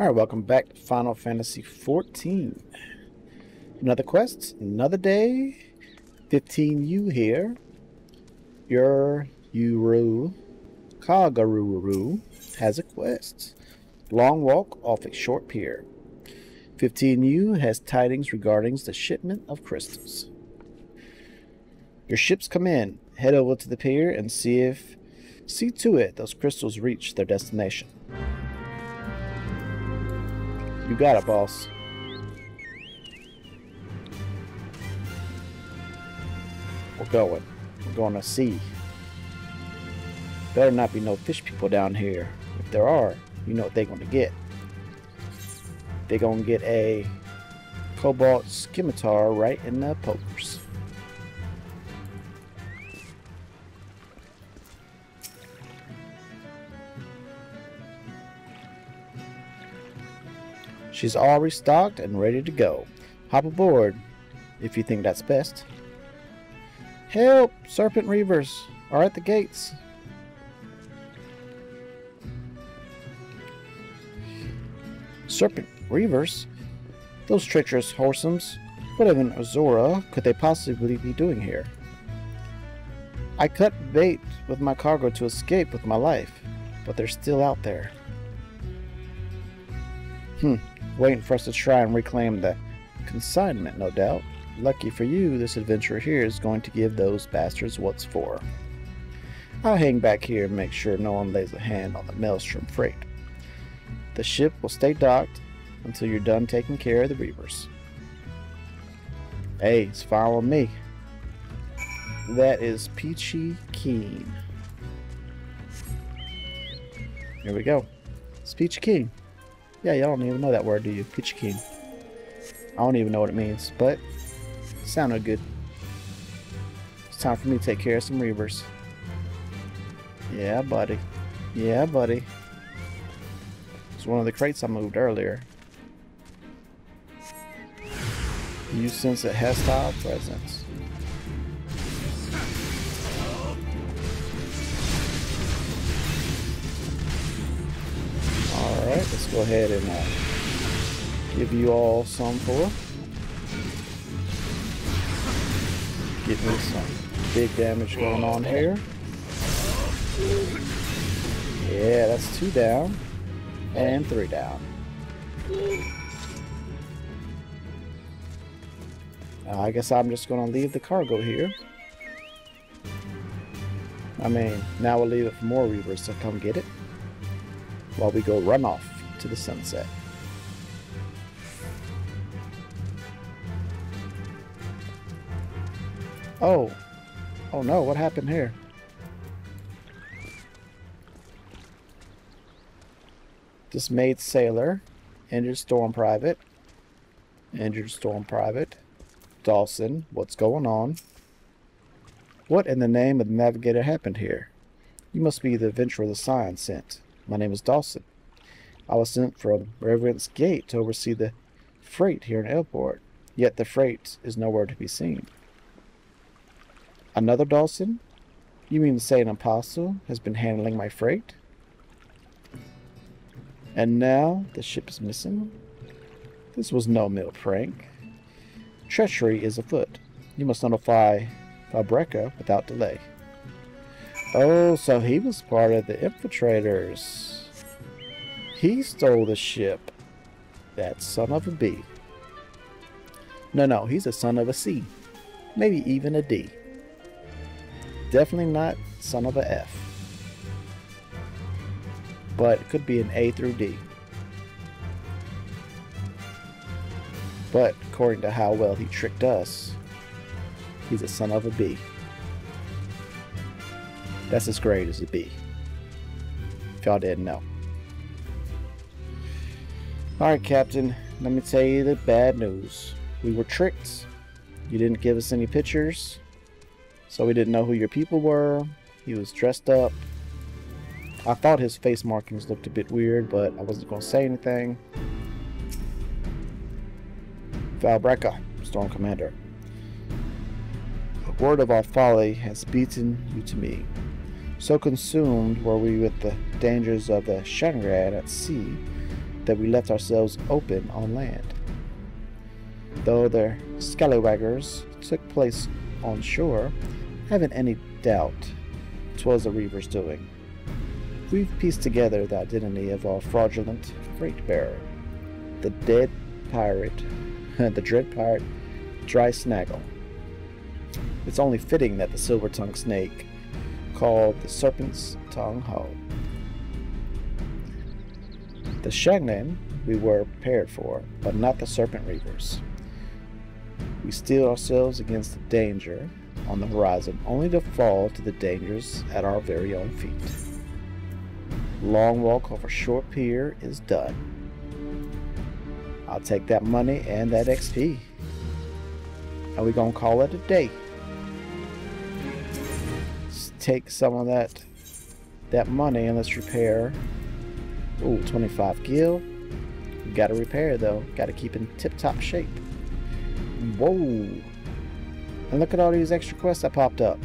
Alright, welcome back to Final Fantasy XIV. Another quest, another day. 15U here. Your Uru Kagaruru has a quest. Long walk off a short pier. 15U has tidings regarding the shipment of crystals. Your ships come in. Head over to the pier and see if see to it those crystals reach their destination. You got it, boss. We're going. We're going to sea. Better not be no fish people down here. If there are, you know what they're going to get. They're going to get a cobalt scimitar right in the pokers. She's all restocked and ready to go. Hop aboard if you think that's best. Help! Serpent Reavers are at the gates. Serpent Reavers? Those treacherous whoresomes. What in Azora could they possibly be doing here? I cut bait with my cargo to escape with my life, but they're still out there. Hmm, waiting for us to try and reclaim the consignment, no doubt. Lucky for you, this adventure here is going to give those bastards what's for. I'll hang back here and make sure no one lays a hand on the Maelstrom freight. The ship will stay docked until you're done taking care of the Reavers. Hey, it's following me. That is Peachy Keen. Here we go. It's Peachy Keen. Yeah, y'all don't even know that word, do you? Keen. I don't even know what it means, but it sounded good. It's time for me to take care of some Reavers. Yeah, buddy. Yeah, buddy. It's one of the crates I moved earlier. You sense a hostile presence. Go ahead and uh, give you all some for. Get me some big damage going on here. Yeah, that's two down. And three down. Uh, I guess I'm just going to leave the cargo here. I mean, now we'll leave it for more Reavers to come get it. While we go run off to the sunset. Oh. Oh no, what happened here? Dismayed sailor. Injured storm private. Injured storm private. Dawson, what's going on? What in the name of the navigator happened here? You must be the adventurer the sign sent. My name is Dawson. I was sent from Reverence Gate to oversee the freight here in Aleport, yet the freight is nowhere to be seen. Another Dawson? You mean to say an apostle has been handling my freight? And now the ship is missing? This was no mere prank. Treachery is afoot. You must notify Fabreka without delay. Oh, so he was part of the infiltrators. He stole the ship. That son of a B. No, no, he's a son of a C. Maybe even a D. Definitely not son of a F. But it could be an A through D. But according to how well he tricked us, he's a son of a B. That's as great as a B. If y'all didn't know. Alright, Captain, let me tell you the bad news. We were tricked. You didn't give us any pictures, so we didn't know who your people were. He was dressed up. I thought his face markings looked a bit weird, but I wasn't going to say anything. Valbreca, Storm Commander. Word of our folly has beaten you to me. So consumed were we with the dangers of the Shangrad at sea that we left ourselves open on land. Though the scallywaggers took place on shore, haven't any doubt 'twas the Reaver's doing. We've pieced together the identity of our fraudulent freight bearer, the dead pirate, the dread pirate, Dry Snaggle. It's only fitting that the silver tongued snake, called the Serpent's Tongue Ho. The Shagnan we were prepared for, but not the Serpent Reavers. We steel ourselves against the danger on the horizon, only to fall to the dangers at our very own feet. Long walk a short pier is done. I'll take that money and that XP. And we gonna call it a day. Let's take some of that that money and let's repair. Ooh, 25 gil. Gotta repair though. Gotta keep in tip-top shape. Whoa. And look at all these extra quests that popped up.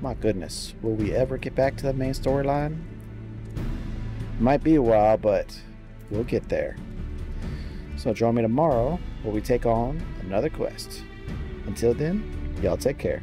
My goodness, will we ever get back to the main storyline? Might be a while, but we'll get there. So join me tomorrow where we take on another quest. Until then, y'all take care.